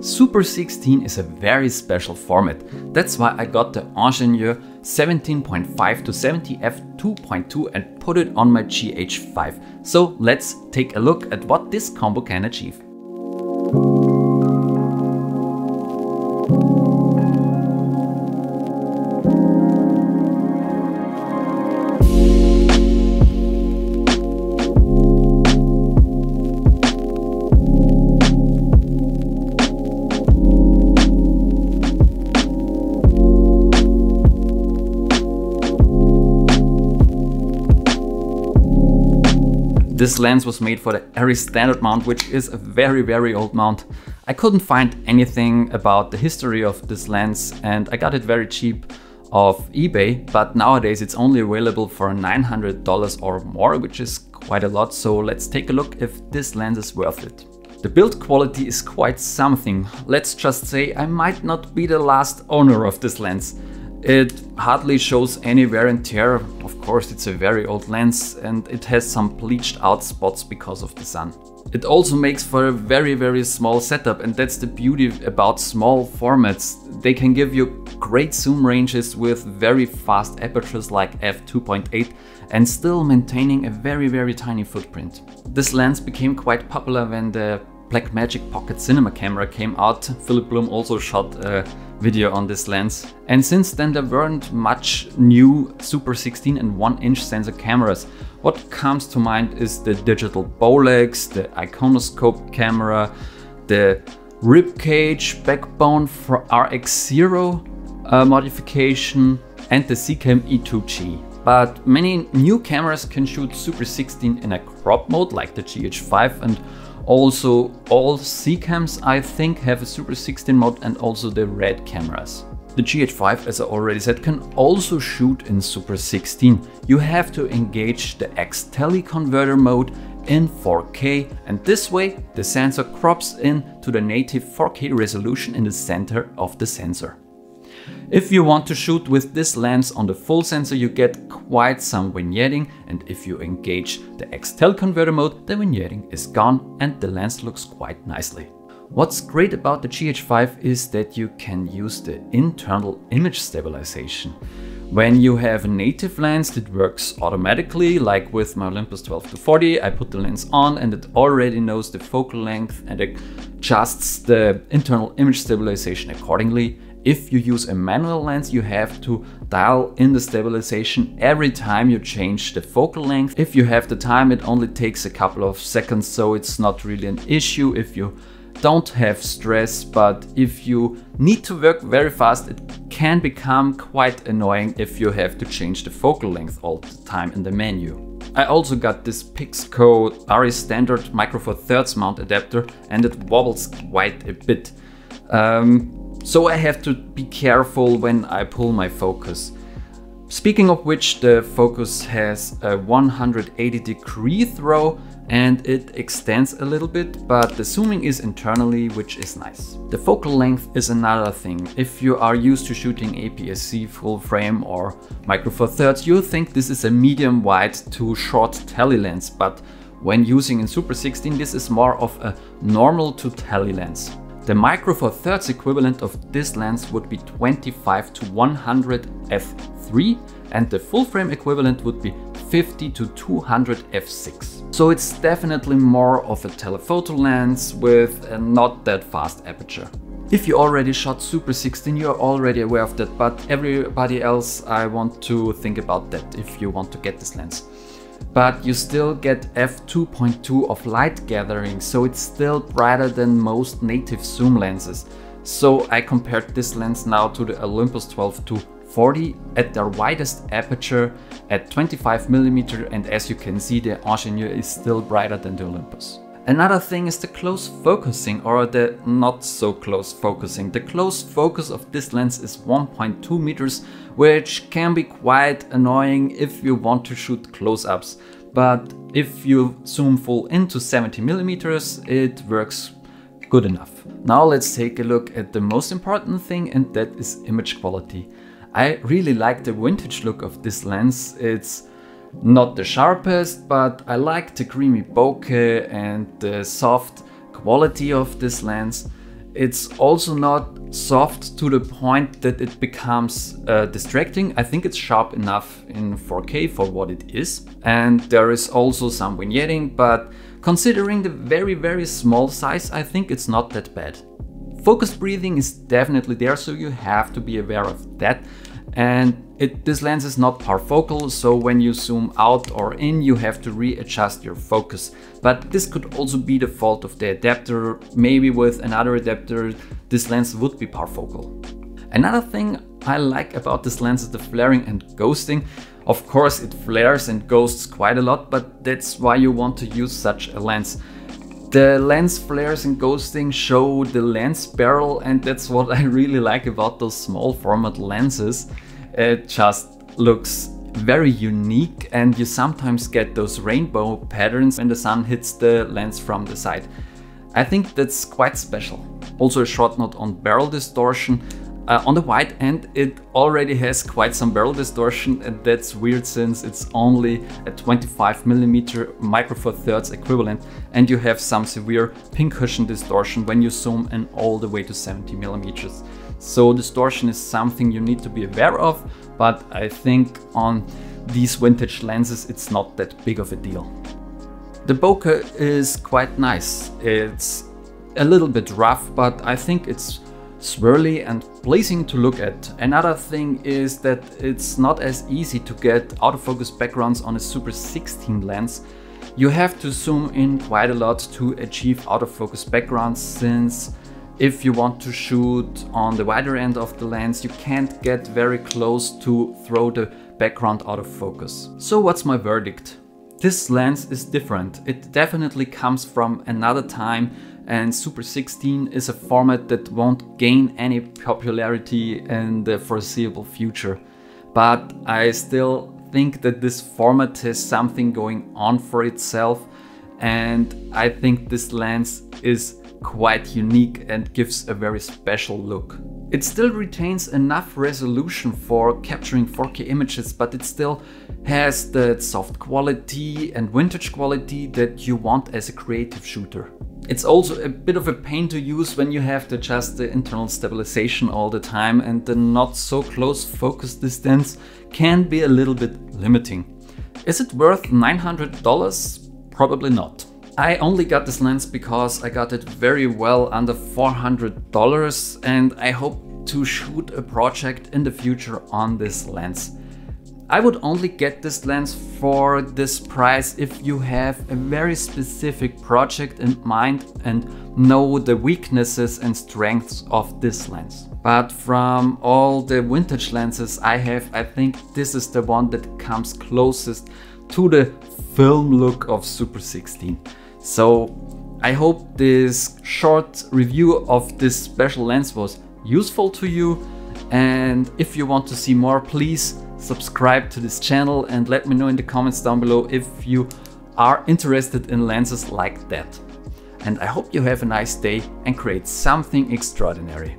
Super 16 is a very special format. That's why I got the Angenieux 17.5 to 70 f2.2 and put it on my GH5. So let's take a look at what this combo can achieve. This lens was made for the ARRI standard mount, which is a very, very old mount. I couldn't find anything about the history of this lens and I got it very cheap off eBay, but nowadays it's only available for $900 or more, which is quite a lot. So let's take a look if this lens is worth it. The build quality is quite something. Let's just say I might not be the last owner of this lens. It hardly shows any wear and tear. Of course, it's a very old lens and it has some bleached out spots because of the sun. It also makes for a very, very small setup and that's the beauty about small formats. They can give you great zoom ranges with very fast apertures like f2.8 and still maintaining a very, very tiny footprint. This lens became quite popular when the Blackmagic Pocket Cinema camera came out. Philip Bloom also shot a video on this lens. And since then there weren't much new Super 16 and 1 inch sensor cameras. What comes to mind is the digital Bolex, the Ikonoskop camera, the ribcage backbone for RX0 uh, modification and the Zcam E2G. But many new cameras can shoot Super 16 in a crop mode like the GH5 and also, all C cams, I think have a Super 16 mode and also the red cameras. The GH5, as I already said, can also shoot in Super 16. You have to engage the X-Tele converter mode in 4K and this way the sensor crops in to the native 4K resolution in the center of the sensor. If you want to shoot with this lens on the full sensor, you get quite some vignetting and if you engage the X-Tele converter mode, the vignetting is gone and the lens looks quite nicely. What's great about the GH5 is that you can use the internal image stabilization. When you have a native lens that works automatically, like with my Olympus 12-40, I put the lens on and it already knows the focal length and adjusts the internal image stabilization accordingly. If you use a manual lens, you have to dial in the stabilization every time you change the focal length. If you have the time, it only takes a couple of seconds, so it's not really an issue if you don't have stress, but if you need to work very fast, it can become quite annoying if you have to change the focal length all the time in the menu. I also got this Pixco ARRI standard Micro Four Thirds mount adapter and it wobbles quite a bit. Um, so I have to be careful when I pull my focus. Speaking of which, the focus has a 180 degree throw and it extends a little bit, but the zooming is internally, which is nice. The focal length is another thing. If you are used to shooting APS-C full frame or Micro Four Thirds, you'll think this is a medium wide to short tele lens, but when using in Super 16, this is more of a normal to tele lens. The Micro Four Thirds equivalent of this lens would be 25 to 100 f3 and the full frame equivalent would be 50 to 200 f6. So it's definitely more of a telephoto lens with a not that fast aperture. If you already shot Super 16, you're already aware of that, but everybody else I want to think about that if you want to get this lens but you still get f2.2 of light gathering, so it's still brighter than most native zoom lenses. So I compared this lens now to the Olympus 12 to 40 at their widest aperture at 25mm and as you can see the Angenieux is still brighter than the Olympus. Another thing is the close focusing or the not so close focusing. The close focus of this lens is 1.2 meters, which can be quite annoying if you want to shoot close-ups. But if you zoom full into 70 millimeters, it works good enough. Now let's take a look at the most important thing and that is image quality. I really like the vintage look of this lens. It's not the sharpest, but I like the creamy bokeh and the soft quality of this lens. It's also not soft to the point that it becomes uh, distracting. I think it's sharp enough in 4K for what it is. And there is also some vignetting, but considering the very, very small size, I think it's not that bad. Focused breathing is definitely there, so you have to be aware of that. And it, this lens is not parfocal, so when you zoom out or in, you have to readjust your focus. But this could also be the fault of the adapter. Maybe with another adapter, this lens would be parfocal. Another thing I like about this lens is the flaring and ghosting. Of course, it flares and ghosts quite a lot, but that's why you want to use such a lens. The lens flares and ghosting show the lens barrel and that's what I really like about those small format lenses. It just looks very unique and you sometimes get those rainbow patterns when the sun hits the lens from the side. I think that's quite special. Also a short note on barrel distortion. Uh, on the wide end it already has quite some barrel distortion and that's weird since it's only a 25mm micro four thirds equivalent and you have some severe pincushion distortion when you zoom in all the way to 70mm. So distortion is something you need to be aware of, but I think on these vintage lenses it's not that big of a deal. The bokeh is quite nice. It's a little bit rough, but I think it's swirly and pleasing to look at. Another thing is that it's not as easy to get out of focus backgrounds on a Super 16 lens. You have to zoom in quite a lot to achieve out of focus backgrounds since if you want to shoot on the wider end of the lens, you can't get very close to throw the background out of focus. So what's my verdict? This lens is different. It definitely comes from another time and Super 16 is a format that won't gain any popularity in the foreseeable future. But I still think that this format has something going on for itself and I think this lens is quite unique and gives a very special look. It still retains enough resolution for capturing 4K images, but it still has that soft quality and vintage quality that you want as a creative shooter. It's also a bit of a pain to use when you have to adjust the internal stabilization all the time and the not so close focus distance can be a little bit limiting. Is it worth $900? Probably not. I only got this lens because I got it very well under $400 and I hope to shoot a project in the future on this lens. I would only get this lens for this price if you have a very specific project in mind and know the weaknesses and strengths of this lens. But from all the vintage lenses I have, I think this is the one that comes closest to the film look of Super 16. So I hope this short review of this special lens was useful to you and if you want to see more please subscribe to this channel and let me know in the comments down below if you are interested in lenses like that. And I hope you have a nice day and create something extraordinary.